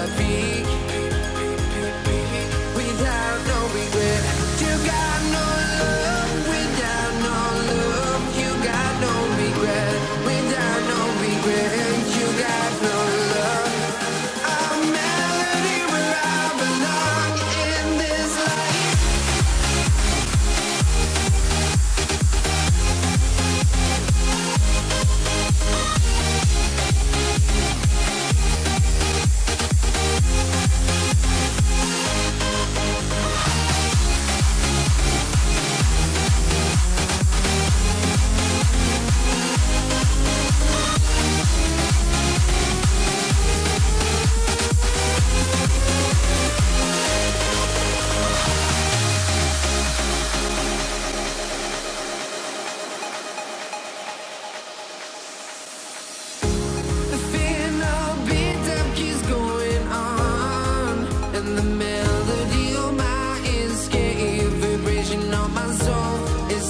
the peak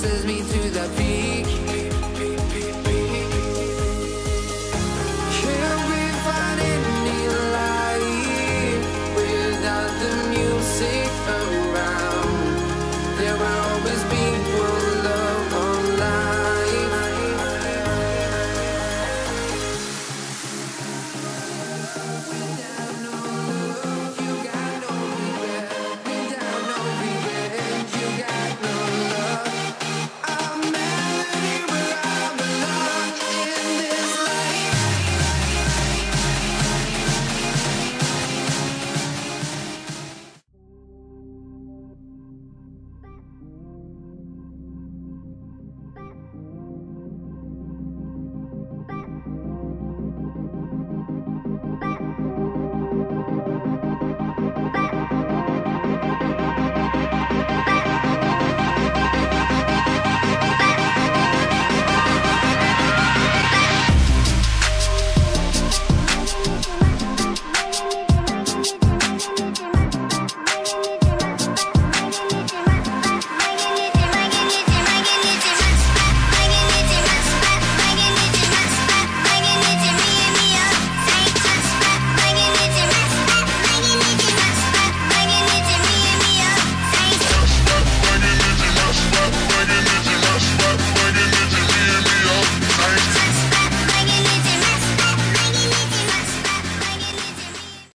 forces me to